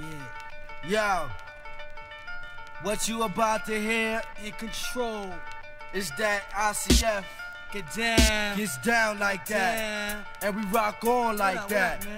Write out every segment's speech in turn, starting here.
Yeah. Yo. What you about to hear In control. is that ICF Get down. gets down like that. down. And we rock on like up, that. up?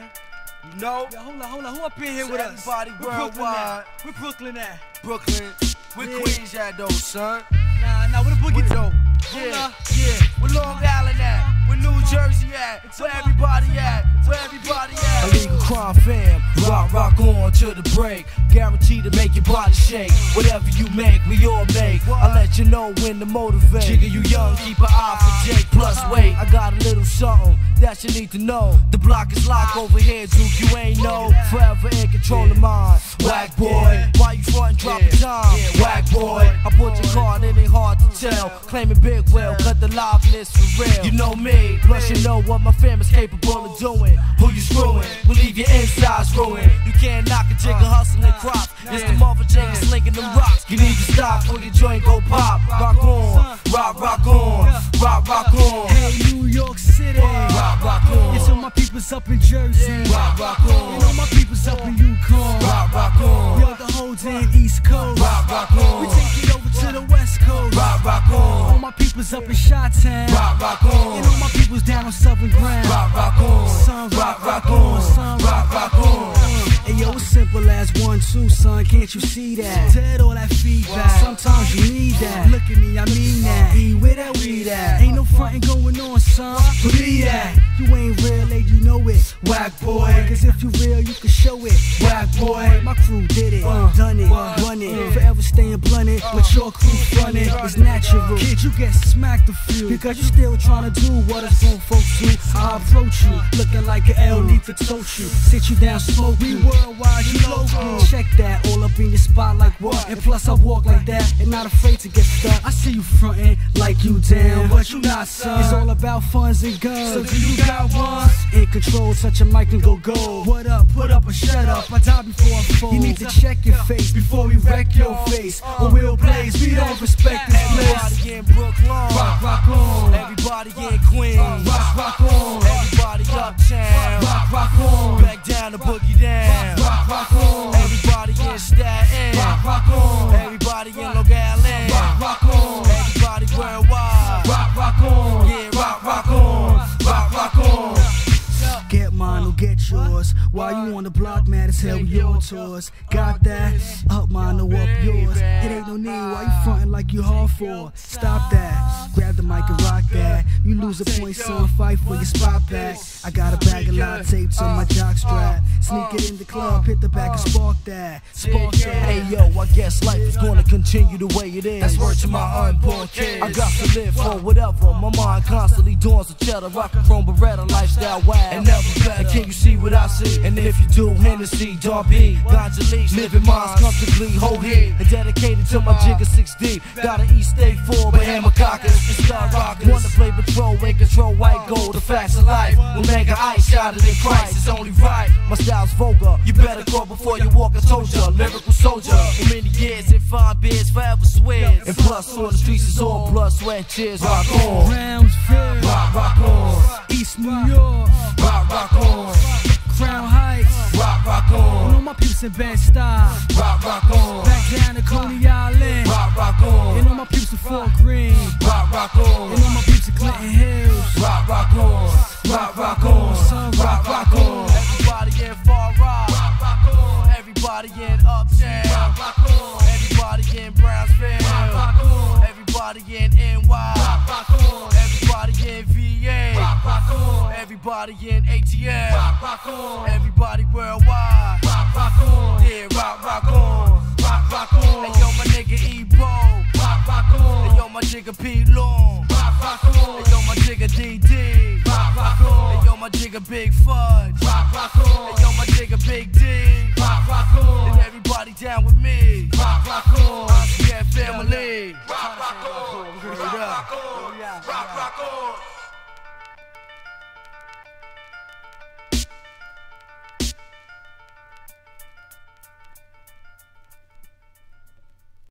You know? Yo, hold on, hold on. Who up in here So with us? everybody Where Brooklyn worldwide. at? Where Brooklyn at? Brooklyn. Where Yeah. Queens at though, son? Nah, nah, where the boogie though? Yeah, yeah. Where Long Island at? Where New Jersey at? Where everybody at? Where everybody at? Illegal crime fam, rock, rock on to the break. Guaranteed to make your body shake. Whatever you make, we all make. I'll let you know when to motivate. Jigga, you young, keep an eye for Jake. Plus, wait, I got a little something that you need to know. The block is locked over here, Duke. You ain't know. Forever in control of mine. Whack boy, why you front dropping time? Whack boy, I put your card, it ain't hard to tell. Claiming big will, cut the liveness for real. You know me, plus you know what my family's capable of doing. Who you screwing? We leave your insides ruined. You can't knock a jigger hustling crops. It's the mother jigger slinging them rocks. You need to stop before your joint go pop. Rock on, rock, rock on, rock, rock on. Hey, New York City. Rock, rock on. It's all my peoples up in Jersey. Rock, rock on. And all my peoples up in Yukon. Rock, rock on. Yo, the whole damn East Coast. Rock, rock on. We take it over to the West Coast. Rock, rock All my peoples up in Chi-Town. Rock, rock And on. all my peoples down on Southern Ground. Rock, rock on. Son, Rock, rock on. Son, Rock, rock on. Hey yo, it's simple as one, two, son. Can't you see that? Dead all that feedback. Sometimes you need that. Look at me, I mean that. E where that weed at? Ain't no frontin' going on, son. Believe that. You ain't real, lady, you know it. Whack boy. Cause if you real, you can show it. Whack boy. My crew did it, uh, done it, run it. Forever staying blunted. Mature crew fronted. It's natural. Kid, you get smacked a few. Because you still trying to do what us grown folks do. I approach you, looking like an L need to tote you. Sit you down, smoke you. Worldwide, you local. Uh. Check that, all up in your spot like what? And plus, I walk like that and not afraid to get stuck. I see you frontin' like you down, but you not, son. It's all about funds and guns. So do you got one? In control, touch a mic and go gold. What up? Put up or shut up. I die before I fall. You need to check your face before we wreck your face. Uh. On real plays, we don't respect this place. Everybody in Brooklyn. Rock, rock on. Everybody in Queens. Rock, rock on. Everybody uptown. Rock, rock on. Back down to boogie down. Rock, rock on. Everybody in Staten. Rock, rock on. Mine or get yours. While you on the block, mad as hell with your tours. Got that? Up mine or up yours. It ain't no need why you frontin' like you hard for. Stop that. Grab the mic and rock that. You lose a point, son, fight for your spot back. I got a bag of live tapes on my jock strap. Sneak it in the club, hit the back and spark that. Spark that. Hey yo, I guess life is gonna continue the way it is. That's word to my unborn kids. I got to live for whatever. My mind constantly doing some cheddar, rockin' from Beretta, lifestyle wild, and never better. And can you see what I see? And if you do, Hennessy, B, Ganja Leash, living minds comfortably, hold head, and dedicated to my jigger 6 deep. Got an East State 4, but hammer cockers and star rockers. Wanna play patrol and control white gold, the facts of life. Make an ice shot in Christ, it's only right. My style's vulgar, you better call before you walk I a soldier, lyrical soldier. For many years in fine beers, forever swears. And plus on the streets is all blood, sweat, and tears. Rock on, Brownsville, rock, rock on, East New York, rock, rock on, Crown Heights. Rock, rock All on, my peeps in Bed-Stuy. rock, rock on, Back down to Coney Island. rock, rock And on, all my peeps in Fort Greene. rock, rock And on, all my peeps in Clinton Hills. rock, rock on, rock, rock on, rock, rock on. Everybody in Far Rock, rock, rock on. Everybody in Uptown, rock, rock on. Everybody in Brownsville, rock, rock on. Everybody in NY, rock, rock on. Everybody in VA, rock, rock on. Everybody in ATL, rock, rock on. Nigga Pete Long, rock, rock on. Hey yo, my nigga DD, rock, rock on. Hey yo, my nigga Big Fudge, rock, rock on. Hey yo, my nigga Big D, rock, rock on. And everybody down with me, rock, rock on. ICF family. Rock, rock on. Rock, rock on.